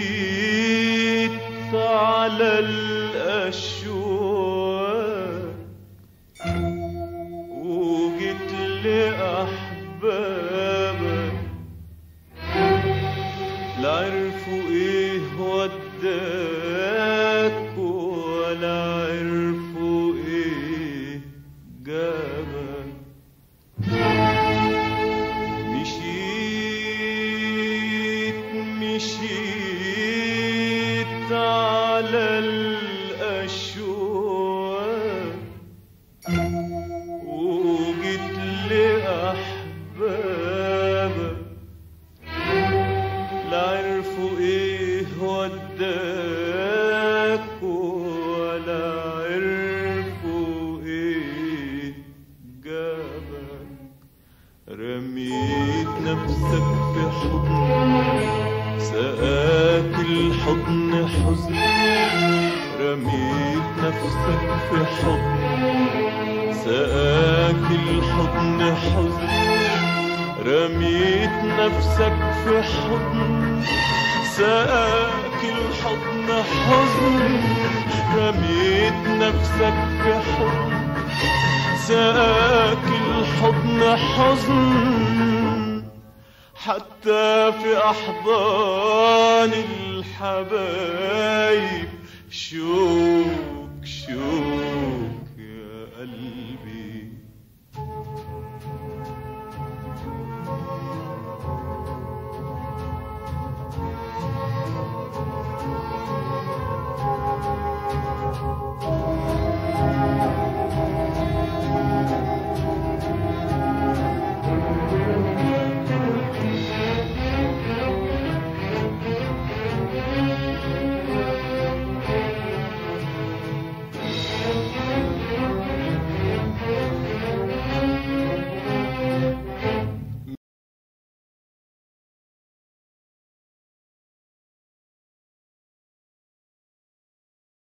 مشيت على الأشواق. وجيت لأحبابك. لا عرفوا إيه وداك ولا عرفوا مشيت على الأشواق وجيت لأحبابك لا عرفوا إيه وداك ولا عرفوا إيه جابك. رميت نفسك في حضن سقاك الحضن حزن رميت نفسك في حضن. سقاك الحضن حزن رميت نفسك في حضن. سقاك الحضن حزن رميت نفسك في حضن. سقاك الحضن حزن. حتى في أحضان الحبايب. شوك شوك.